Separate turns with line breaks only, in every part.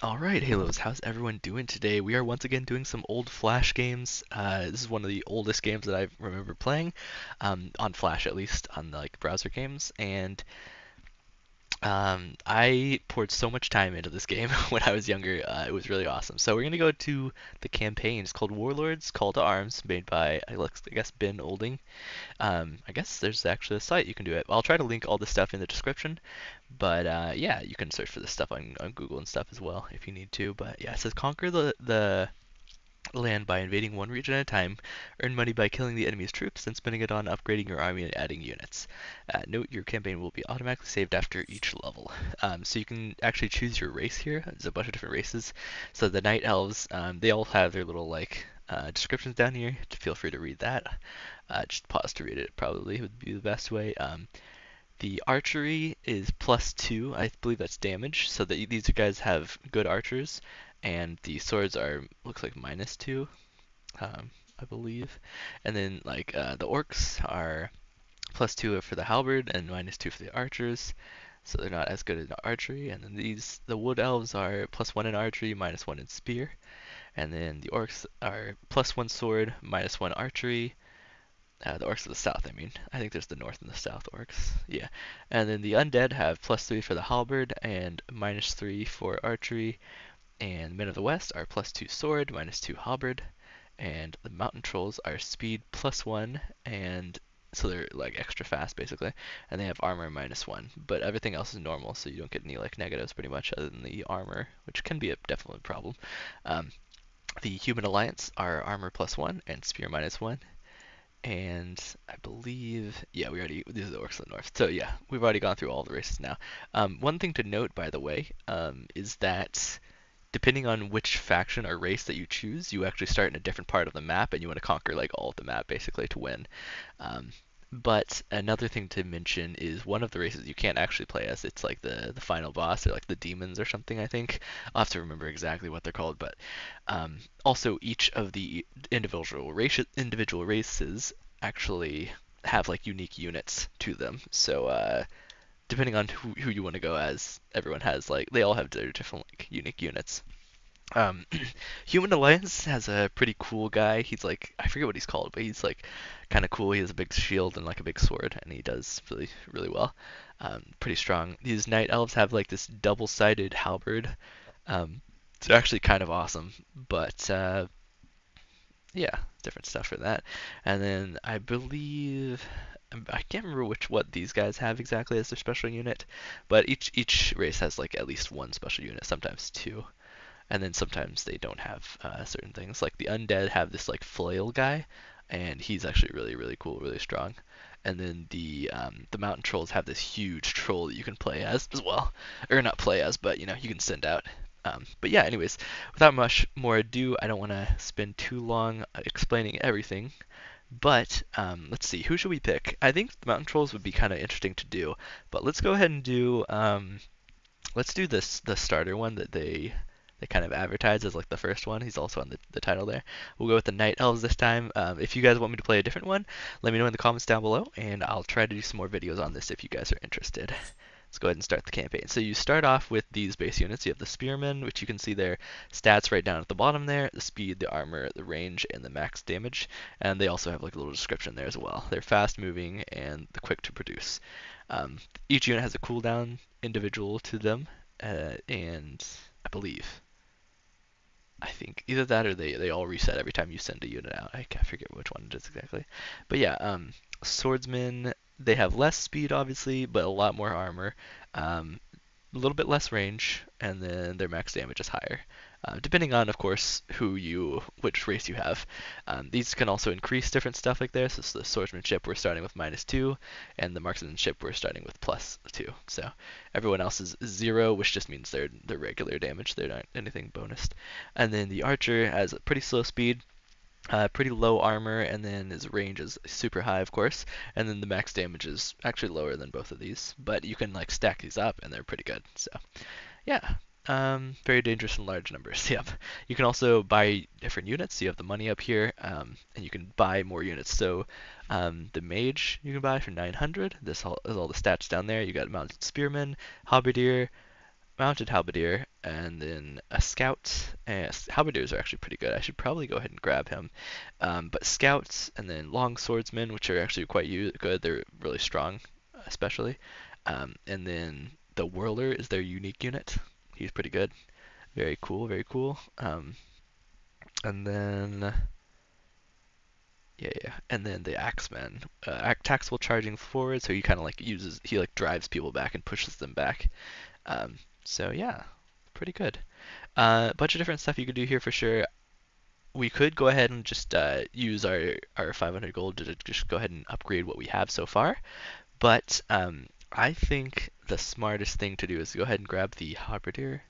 Alright, Halos, how's everyone doing today? We are once again doing some old Flash games. Uh, this is one of the oldest games that I remember playing, um, on Flash at least, on the, like browser games, and um, I poured so much time into this game when I was younger. Uh, it was really awesome. So we're gonna go to the campaign. It's called Warlords: Call to Arms, made by I guess Ben Olding. Um, I guess there's actually a site you can do it. I'll try to link all the stuff in the description. But uh, yeah, you can search for this stuff on, on Google and stuff as well if you need to. But yeah, it says conquer the the land by invading one region at a time, earn money by killing the enemy's troops, and spending it on upgrading your army and adding units. Uh, note your campaign will be automatically saved after each level. Um, so you can actually choose your race here. There's a bunch of different races. So the Night Elves, um, they all have their little like uh, descriptions down here. Feel free to read that. Uh, just pause to read it probably would be the best way. Um, the archery is plus two. I believe that's damage. So that these guys have good archers, and the swords are looks like minus two, um, I believe. And then like uh, the orcs are plus two for the halberd and minus two for the archers. So they're not as good in archery. And then these the wood elves are plus one in archery, minus one in spear. And then the orcs are plus one sword, minus one archery, uh, the orcs of the south, I mean. I think there's the north and the south orcs. Yeah. And then the undead have plus three for the halberd and minus three for archery. And men of the west are plus two sword, minus two halberd. And the mountain trolls are speed plus one and so they're like extra fast basically and they have armor minus one but everything else is normal so you don't get any like negatives pretty much other than the armor which can be a definitely problem um, the human alliance are armor plus one and spear minus one and I believe, yeah, we already, these are the orcs of the north. So yeah, we've already gone through all the races now. Um, one thing to note, by the way, um, is that depending on which faction or race that you choose, you actually start in a different part of the map, and you want to conquer like all of the map basically to win. Um, but another thing to mention is one of the races you can't actually play as. It's like the the final boss, or like the demons or something. I think I'll have to remember exactly what they're called. But um, also, each of the individual race individual races actually have like unique units to them. So uh, depending on who, who you want to go as, everyone has like they all have their different like unique units. Um, Human Alliance has a pretty cool guy. He's like I forget what he's called, but he's like kind of cool. He has a big shield and like a big sword, and he does really really well. Um, pretty strong. These Night Elves have like this double-sided halberd. Um, it's actually kind of awesome, but uh, yeah, different stuff for that. And then I believe I can't remember which what these guys have exactly as their special unit, but each each race has like at least one special unit, sometimes two and then sometimes they don't have uh, certain things. Like the undead have this like flail guy, and he's actually really really cool, really strong. And then the um, the mountain trolls have this huge troll that you can play as as well, or not play as, but you know you can send out. Um, but yeah, anyways, without much more ado, I don't want to spend too long uh, explaining everything. But um, let's see, who should we pick? I think the mountain trolls would be kind of interesting to do. But let's go ahead and do um, let's do this the starter one that they they kind of advertise as like the first one. He's also on the, the title there. We'll go with the Night Elves this time. Um, if you guys want me to play a different one, let me know in the comments down below, and I'll try to do some more videos on this if you guys are interested. Let's go ahead and start the campaign. So you start off with these base units. You have the Spearmen, which you can see their stats right down at the bottom there, the speed, the armor, the range, and the max damage. And they also have like a little description there as well. They're fast moving and the quick to produce. Um, each unit has a cooldown individual to them, uh, and I believe I think either that or they, they all reset every time you send a unit out. I can't forget which one it is exactly. But yeah, um, swordsmen they have less speed obviously, but a lot more armor. Um, a little bit less range, and then their max damage is higher uh, depending on, of course, who you, which race you have. Um, these can also increase different stuff like this. So the swordsmanship we're starting with minus two, and the marksmanship we're starting with plus two. So everyone else is zero, which just means they're they're regular damage. They're not anything bonused. And then the archer has a pretty slow speed. Uh, pretty low armor, and then his range is super high, of course, and then the max damage is actually lower than both of these, but you can like stack these up, and they're pretty good. So, yeah, um, very dangerous in large numbers. Yep. You can also buy different units. You have the money up here, um, and you can buy more units. So um, the mage you can buy for 900. This all, is all the stats down there. You got mounted spearman, halberdier, mounted halberdier, and then a scout. And halberdiers are actually pretty good. I should probably go ahead and grab him. Um, but scouts and then long swordsmen, which are actually quite good. They're really strong, especially. Um, and then the whirler is their unique unit. He's pretty good. Very cool. Very cool. Um, and then yeah, yeah. And then the Axeman, uh, taxable charging forward, so he kind of like uses, he like drives people back and pushes them back. Um, so yeah, pretty good. A uh, bunch of different stuff you could do here for sure. We could go ahead and just uh, use our, our 500 gold to just go ahead and upgrade what we have so far. But um, I think the smartest thing to do is go ahead and grab the Halberdier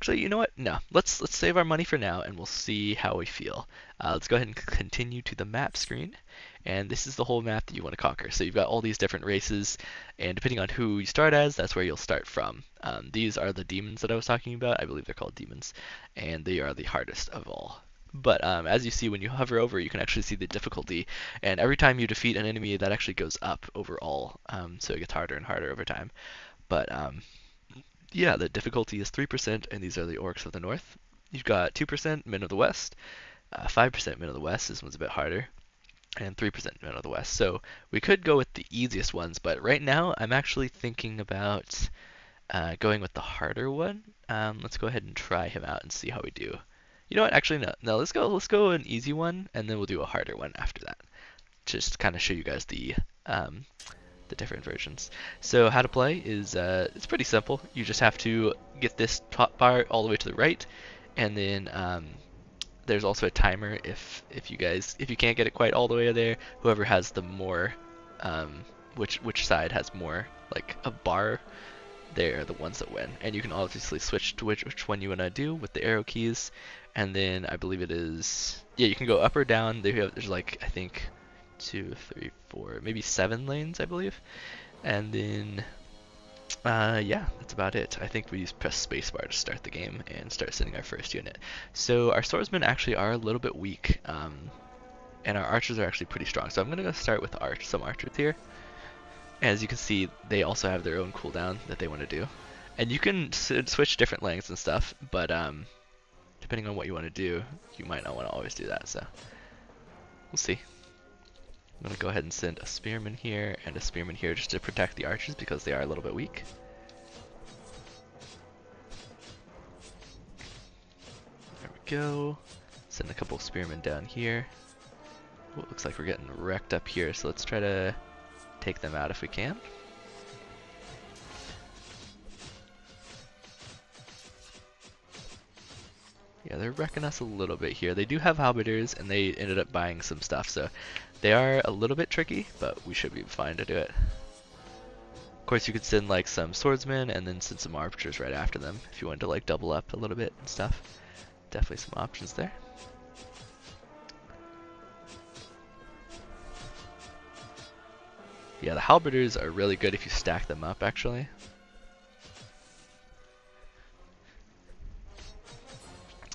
Actually, you know what? No. Let's let's save our money for now, and we'll see how we feel. Uh, let's go ahead and continue to the map screen. And this is the whole map that you want to conquer. So you've got all these different races, and depending on who you start as, that's where you'll start from. Um, these are the demons that I was talking about. I believe they're called demons, and they are the hardest of all. But um, as you see, when you hover over, you can actually see the difficulty. And every time you defeat an enemy, that actually goes up overall. Um, so it gets harder and harder over time. But um, yeah, the difficulty is 3%, and these are the orcs of the north. You've got 2% men of the west, uh, 5% men of the west, this one's a bit harder, and 3% men of the west. So we could go with the easiest ones, but right now I'm actually thinking about uh, going with the harder one. Um, let's go ahead and try him out and see how we do. You know what? Actually, no. No, let's go. Let's go an easy one, and then we'll do a harder one after that. Just kind of show you guys the um, the different versions. So how to play is uh, it's pretty simple. You just have to get this top bar all the way to the right, and then um, there's also a timer if if you guys if you can't get it quite all the way there, whoever has the more um, which which side has more like a bar they're the ones that win. And you can obviously switch to which, which one you want to do with the arrow keys. And then I believe it is, yeah, you can go up or down. There's like, I think, two, three, four, maybe seven lanes, I believe. And then, uh, yeah, that's about it. I think we just press spacebar to start the game and start sending our first unit. So our swordsmen actually are a little bit weak, um, and our archers are actually pretty strong. So I'm gonna go start with arch some archers here. As you can see, they also have their own cooldown that they want to do. And you can switch different lengths and stuff, but um, depending on what you want to do, you might not want to always do that, so we'll see. I'm going to go ahead and send a spearman here and a spearman here just to protect the archers because they are a little bit weak. There we go. Send a couple spearmen down here. Ooh, looks like we're getting wrecked up here, so let's try to take them out if we can. Yeah, they're wrecking us a little bit here. They do have halberdiers, and they ended up buying some stuff, so they are a little bit tricky, but we should be fine to do it. Of course, you could send like some swordsmen and then send some archers right after them if you wanted to like double up a little bit and stuff. Definitely some options there. Yeah, the halberdiers are really good if you stack them up actually.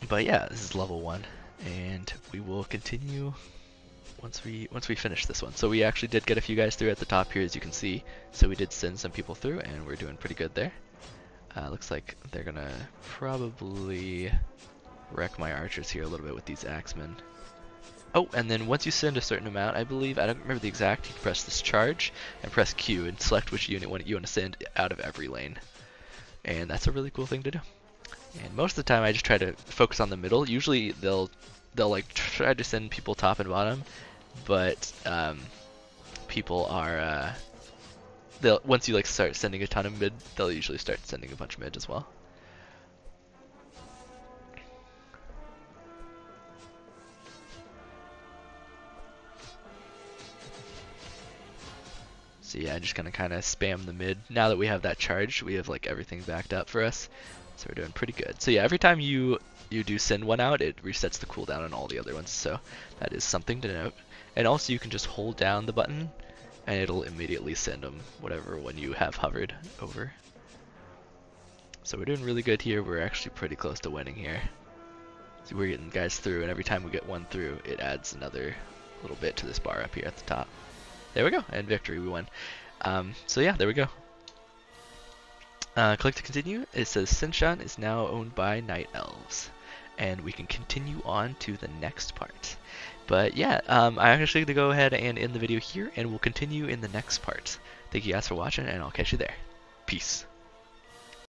But yeah, this is level one, and we will continue once we once we finish this one. So we actually did get a few guys through at the top here, as you can see. So we did send some people through, and we're doing pretty good there. Uh, looks like they're gonna probably wreck my archers here a little bit with these axemen. Oh, and then once you send a certain amount, I believe, I don't remember the exact, you press this charge and press Q and select which unit you want to send out of every lane. And that's a really cool thing to do. And most of the time I just try to focus on the middle. Usually they'll they'll like try to send people top and bottom, but um, people are uh, they'll once you like start sending a ton of mid, they'll usually start sending a bunch of mid as well. So yeah, I'm just gonna kind of spam the mid. Now that we have that charge, we have like everything backed up for us. So we're doing pretty good. So yeah, every time you you do send one out, it resets the cooldown on all the other ones. So that is something to note. And also you can just hold down the button and it'll immediately send them whatever one you have hovered over. So we're doing really good here. We're actually pretty close to winning here. So we're getting guys through and every time we get one through, it adds another little bit to this bar up here at the top. There we go, and victory, we won. Um, so yeah, there we go. Uh, click to continue. It says Sinshan is now owned by Night Elves. And we can continue on to the next part. But yeah, um, I'm actually going to go ahead and end the video here, and we'll continue in the next part. Thank you guys for watching, and I'll catch you there. Peace.